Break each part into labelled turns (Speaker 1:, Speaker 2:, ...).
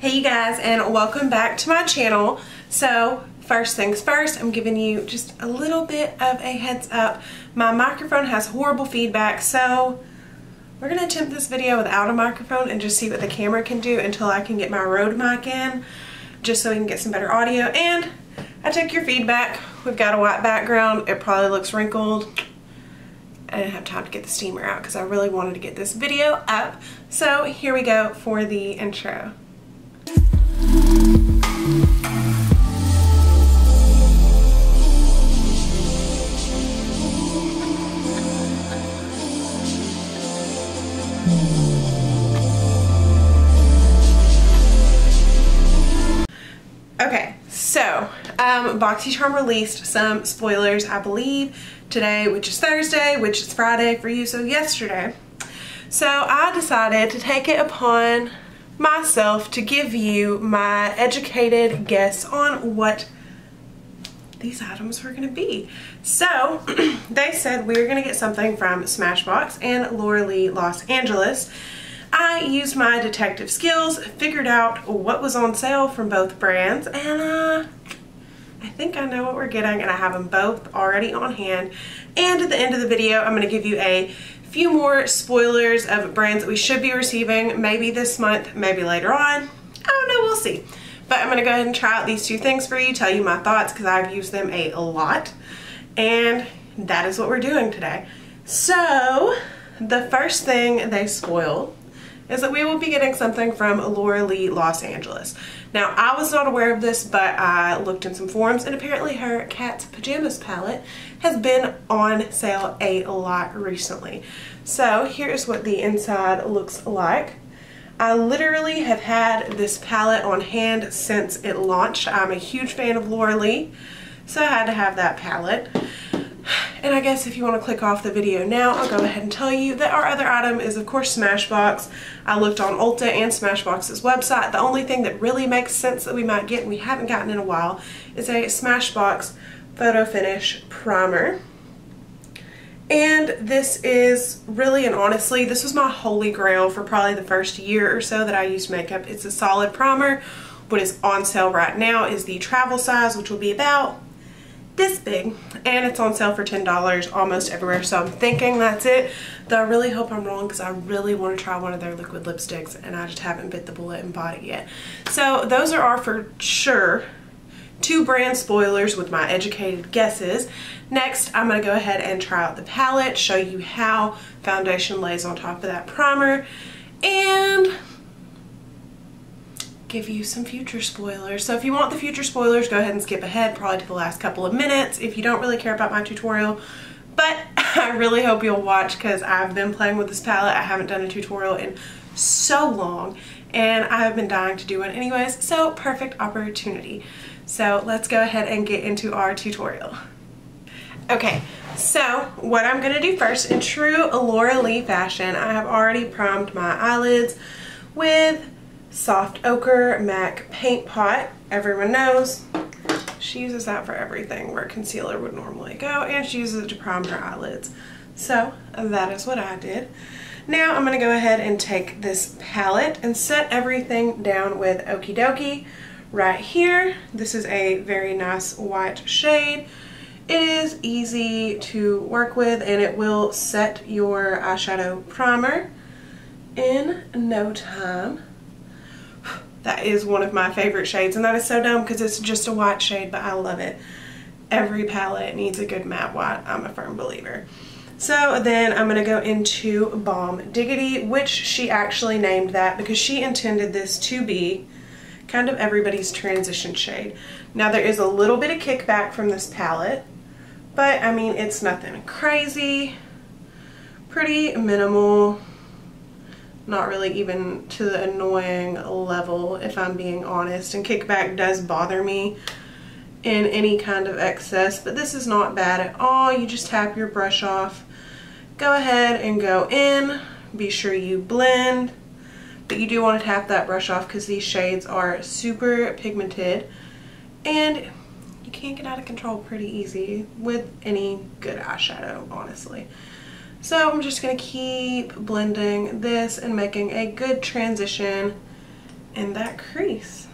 Speaker 1: Hey you guys and welcome back to my channel. So first things first, I'm giving you just a little bit of a heads up. My microphone has horrible feedback so we're going to attempt this video without a microphone and just see what the camera can do until I can get my Rode mic in just so we can get some better audio and I took your feedback. We've got a white background. It probably looks wrinkled. I didn't have time to get the steamer out because I really wanted to get this video up. So here we go for the intro. Okay, so um, BoxyCharm released some spoilers, I believe, today, which is Thursday, which is Friday for you, so yesterday. So I decided to take it upon myself to give you my educated guess on what these items were going to be. So they said we were going to get something from Smashbox and Laura Lee Los Angeles. I used my detective skills, figured out what was on sale from both brands, and uh, I think I know what we're getting and I have them both already on hand. And at the end of the video, I'm going to give you a few more spoilers of brands that we should be receiving maybe this month, maybe later on. I don't know, we'll see. But I'm to go ahead and try out these two things for you, tell you my thoughts because I've used them a lot. And that is what we're doing today. So, the first thing they spoiled is that we will be getting something from Laura Lee Los Angeles. Now, I was not aware of this, but I looked in some forums, and apparently her Cat's Pajamas palette has been on sale a lot recently. So, here's what the inside looks like. I literally have had this palette on hand since it launched. I'm a huge fan of Laura Lee, so I had to have that palette. And I guess if you want to click off the video now, I'll go ahead and tell you that our other item is of course Smashbox. I looked on Ulta and Smashbox's website. The only thing that really makes sense that we might get and we haven't gotten in a while is a Smashbox Photo Finish Primer. And this is really and honestly, this was my holy grail for probably the first year or so that I used makeup. It's a solid primer. What is on sale right now is the travel size, which will be about this big and it's on sale for $10 almost everywhere so I'm thinking that's it. Though I really hope I'm wrong because I really want to try one of their liquid lipsticks and I just haven't bit the bullet and bought it yet. So those are our for sure. Two brand spoilers with my educated guesses. Next I'm going to go ahead and try out the palette show you how foundation lays on top of that primer and give you some future spoilers. So if you want the future spoilers, go ahead and skip ahead probably to the last couple of minutes if you don't really care about my tutorial. But I really hope you'll watch because I've been playing with this palette. I haven't done a tutorial in so long and I have been dying to do one anyways. So perfect opportunity. So let's go ahead and get into our tutorial. Okay, so what I'm to do first, in true Laura Lee fashion, I have already primed my eyelids with Soft Ochre MAC Paint Pot. Everyone knows she uses that for everything where concealer would normally go and she uses it to prime her eyelids. So that is what I did. Now I'm going to go ahead and take this palette and set everything down with Okie Dokie right here. This is a very nice white shade. It is easy to work with and it will set your eyeshadow primer in no time. That is one of my favorite shades and that is so dumb because it's just a white shade but I love it. Every palette needs a good matte white. I'm a firm believer. So then I'm going to go into Balm Diggity, which she actually named that because she intended this to be kind of everybody's transition shade. Now there is a little bit of kickback from this palette, but I mean it's nothing crazy. Pretty minimal not really even to the annoying level if I'm being honest. And kickback does bother me in any kind of excess but this is not bad at all. You just tap your brush off. Go ahead and go in. Be sure you blend. But you do want to tap that brush off because these shades are super pigmented. And you can't get out of control pretty easy with any good eyeshadow honestly so I'm just going to keep blending this and making a good transition in that crease.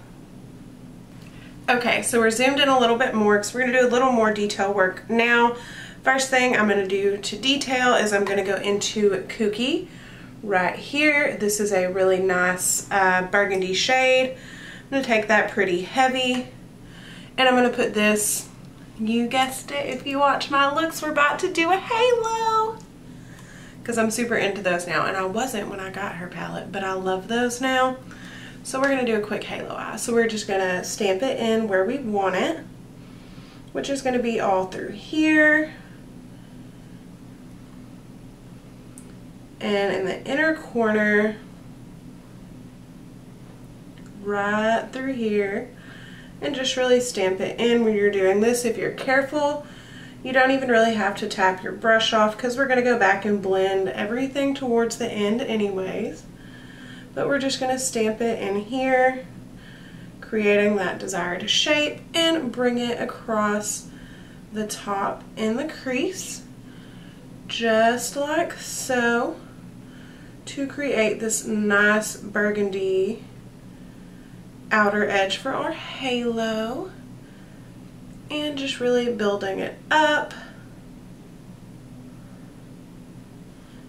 Speaker 1: Okay, so we're zoomed in a little bit more because we're going to do a little more detail work now. First thing I'm going to do to detail is I'm going to go into Kooky right here. This is a really nice uh, burgundy shade. I'm going to take that pretty heavy and I'm going to put this, you guessed it, if you watch my looks, we're about to do a halo because I'm super into those now and I wasn't when I got her palette but I love those now. So we're going to do a quick halo eye. So we're just going to stamp it in where we want it which is going to be all through here and in the inner corner right through here and just really stamp it in when you're doing this. If you're careful, you don't even really have to tap your brush off because we're going to go back and blend everything towards the end anyways. But we're just going to stamp it in here, creating that desired shape and bring it across the top in the crease, just like so to create this nice burgundy outer edge for our halo and just really building it up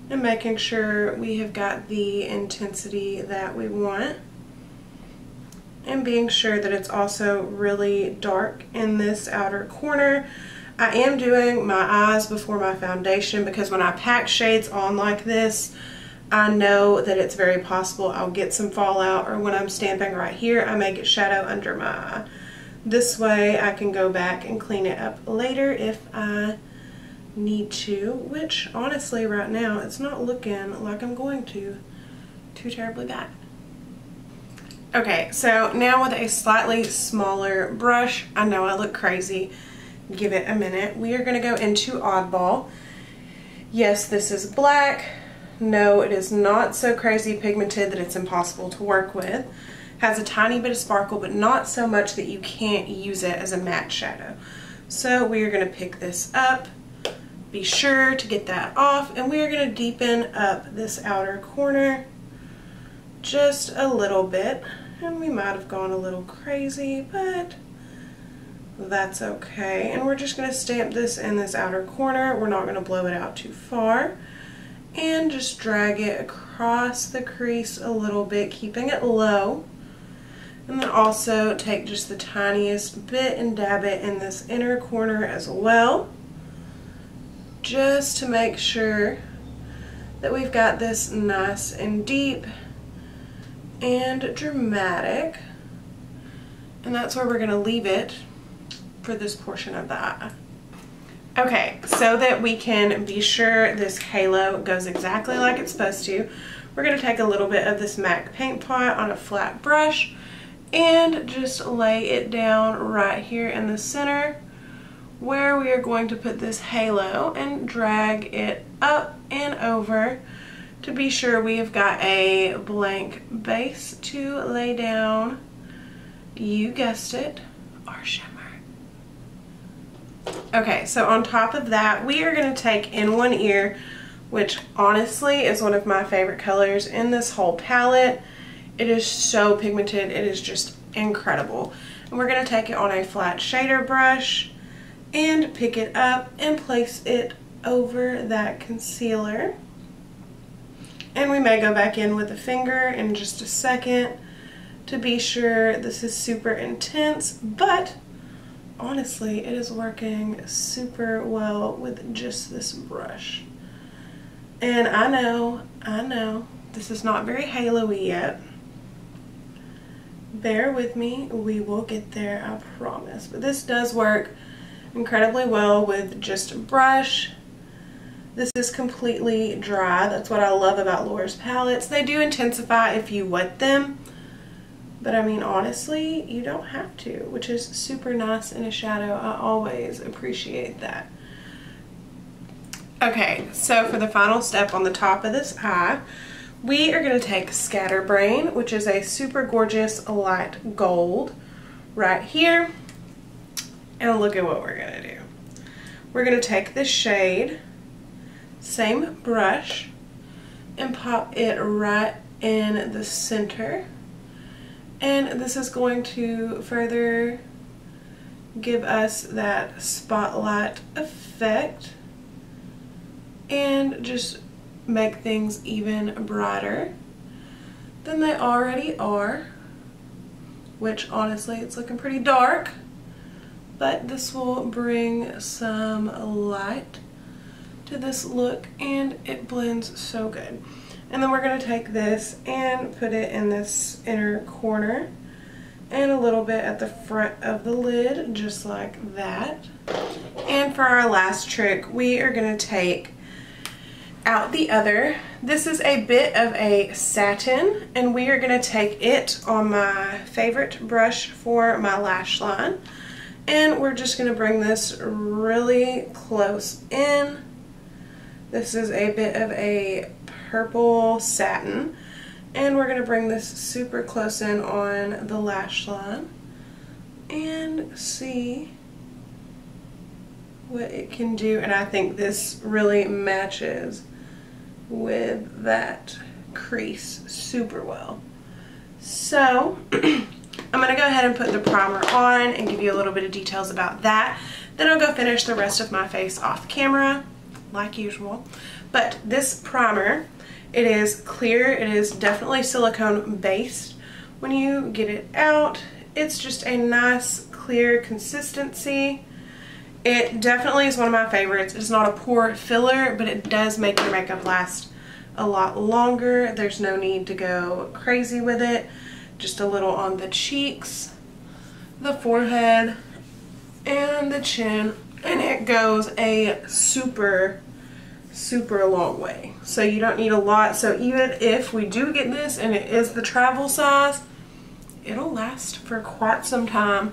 Speaker 1: and making sure we have got the intensity that we want and being sure that it's also really dark in this outer corner. I am doing my eyes before my foundation because when I pack shades on like this I know that it's very possible I'll get some fallout or when I'm stamping right here I may get shadow under my eye. This way I can go back and clean it up later if I need to, which honestly right now it's not looking like I'm going to too terribly bad. Okay, so now with a slightly smaller brush, I know I look crazy, give it a minute. We are gonna go into Oddball. Yes, this is black, no, it is not so crazy pigmented that it's impossible to work with. Has a tiny bit of sparkle, but not so much that you can't use it as a matte shadow. So we are going to pick this up. Be sure to get that off, and we are going to deepen up this outer corner just a little bit. And we might have gone a little crazy, but that's okay. And we're just going to stamp this in this outer corner. We're not going to blow it out too far and just drag it across the crease a little bit, keeping it low. And then also take just the tiniest bit and dab it in this inner corner as well, just to make sure that we've got this nice and deep and dramatic. And that's where we're going to leave it for this portion of the eye. Okay, so that we can be sure this halo goes exactly like it's supposed to, we're going to take a little bit of this MAC paint pot on a flat brush and just lay it down right here in the center where we are going to put this halo and drag it up and over to be sure we have got a blank base to lay down. You guessed it, our shimmer. Okay, so on top of that, we are going to take In One Ear, which honestly is one of my favorite colors in this whole palette. It is so pigmented. It is just incredible. And we're going to take it on a flat shader brush and pick it up and place it over that concealer. And we may go back in with a finger in just a second to be sure this is super intense, but honestly, it is working super well with just this brush. And I know, I know, this is not very halo-y yet. Bear with me, we will get there, I promise. But this does work incredibly well with just a brush. This is completely dry. That's what I love about Laura's palettes. They do intensify if you wet them. But I mean, honestly, you don't have to, which is super nice in a shadow. I always appreciate that. Okay, so for the final step on the top of this eye, we are going to take Scatterbrain, which is a super gorgeous light gold right here. And look at what we're going to do. We're going to take this shade, same brush, and pop it right in the center And this is going to further give us that spotlight effect and just make things even brighter than they already are which honestly it's looking pretty dark but this will bring some light to this look and it blends so good. And then we're going to take this and put it in this inner corner and a little bit at the front of the lid just like that. And for our last trick we are going to take out the other. This is a bit of a satin and we are going to take it on my favorite brush for my lash line and we're just going to bring this really close in. This is a bit of a purple satin and we're going to bring this super close in on the lash line and see what it can do and I think this really matches with that crease super well. So I'm going to go ahead and put the primer on and give you a little bit of details about that. Then I'll go finish the rest of my face off camera like usual. But this primer, it is clear. It is definitely silicone based. When you get it out, it's just a nice clear consistency. It definitely is one of my favorites. It's not a pore filler, but it does make your makeup last a lot longer. There's no need to go crazy with it. Just a little on the cheeks, the forehead, and the chin. And it goes a super, super long way. So you don't need a lot. So even if we do get this and it is the travel size, it'll last for quite some time.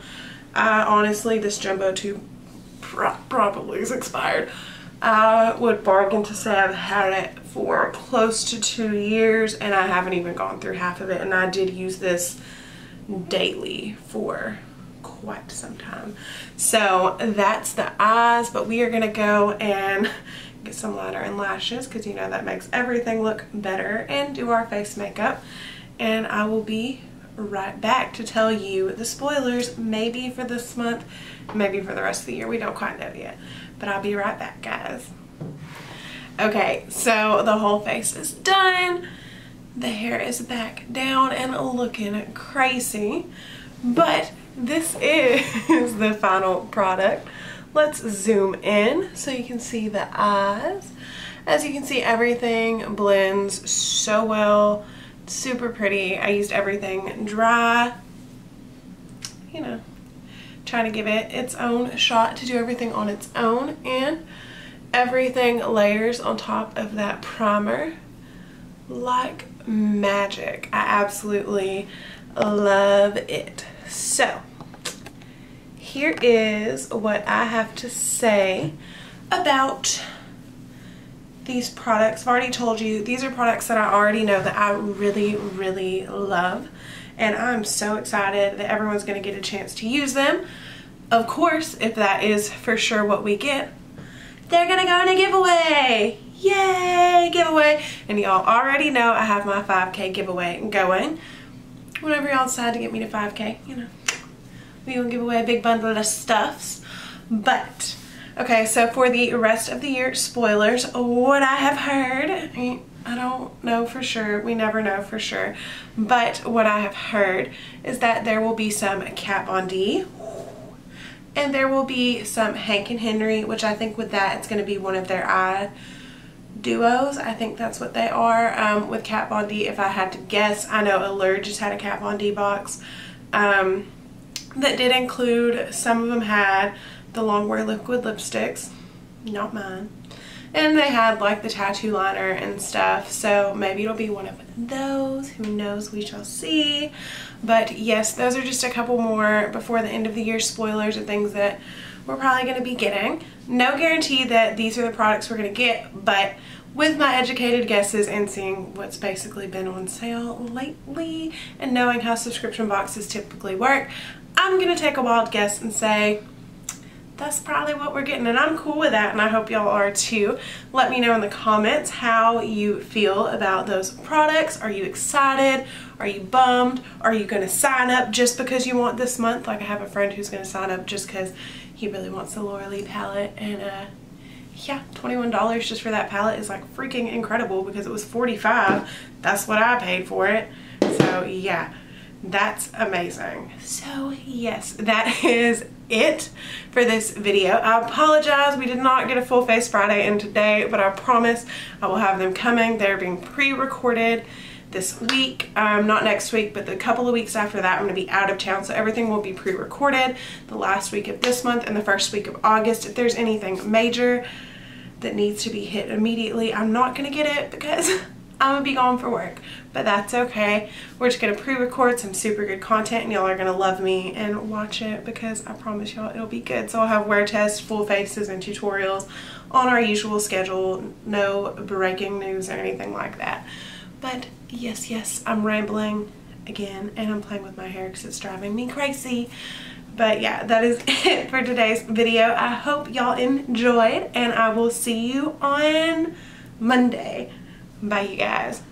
Speaker 1: Uh, honestly, this jumbo tube probably is expired. I would bargain to say I've had it for close to two years and I haven't even gone through half of it and I did use this daily for quite some time. So that's the eyes but we are to go and get some liner and lashes because you know that makes everything look better and do our face makeup and I will be right back to tell you the spoilers maybe for this month maybe for the rest of the year. We don't quite know yet. But I'll be right back guys. Okay so the whole face is done. The hair is back down and looking crazy. But this is the final product. Let's zoom in so you can see the eyes. As you can see everything blends so well. Super pretty. I used everything dry, you know, trying to give it its own shot to do everything on its own and everything layers on top of that primer like magic. I absolutely love it. So here is what I have to say about these products. I've already told you these are products that I already know that I really, really love. And I'm so excited that everyone's going to get a chance to use them. Of course, if that is for sure what we get, they're going to go in a giveaway. Yay, giveaway. And y'all already know I have my 5K giveaway going. Whenever y'all decide to get me to 5K, you know, we will give away a big bundle of stuffs. But Okay, so for the rest of the year spoilers, what I have heard, eh, I don't know for sure, we never know for sure, but what I have heard is that there will be some Kat Von D, and there will be some Hank and Henny, which I think with that it's going to be one of their eye duos. I think that's what they are um, with Kat Von D. If I had to guess, I know Allure just had a Kat Von D box um, that did include, some of them had the Longwear liquid lipsticks, not mine. And they had like the tattoo liner and stuff, so maybe it'll be one of those. Who knows? We shall see. But yes, those are just a couple more before the end of the year spoilers and things that we're probably going to be getting. No guarantee that these are the products we're going to get, but with my educated guesses and seeing what's basically been on sale lately and knowing how subscription boxes typically work, I'm going to take a wild guess and say that's probably what we're getting and I'm cool with that and I hope y'all are too. Let me know in the comments how you feel about those products. Are you excited? Are you bummed? Are you going to sign up just because you want this month? Like I have a friend who's going to sign up just because he really wants the Laura Lee palette and uh, yeah, $21 just for that palette is like freaking incredible because it was 45 That's what I paid for it. So yeah, that's amazing. So yes, that is it for this video. I apologize we did not get a full face Friday in today, but I promise I will have them coming. They're being pre-recorded this week, um, not next week, but the couple of weeks after that, I'm going to be out of town, so everything will be pre-recorded the last week of this month and the first week of August. If there's anything major that needs to be hit immediately, I'm not going to get it because I'm gonna be gone for work, but that's okay. We're just gonna pre-record some super good content and y'all are gonna love me and watch it because I promise y'all it'll be good. So I'll have wear tests, full faces, and tutorials on our usual schedule. No breaking news or anything like that. But yes, yes, I'm rambling again and I'm playing with my hair because it's driving me crazy. But yeah, that is it for today's video. I hope y'all enjoyed and I will see you on Monday. Bye, you guys.